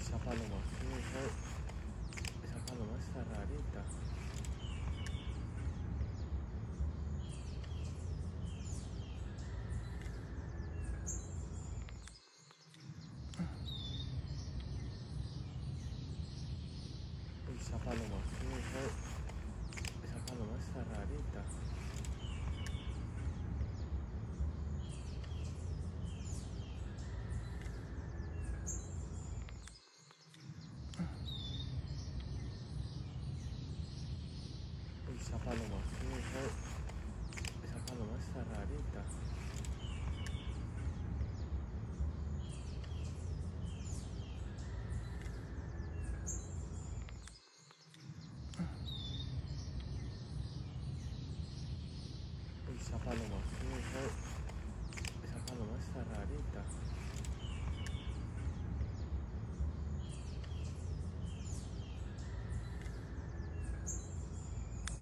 esa paloma, esa, esa paloma está rarita. Esa paloma, esa, esa paloma está rarita. Esa paloma, esa, esa paloma está rarita. Esa paloma,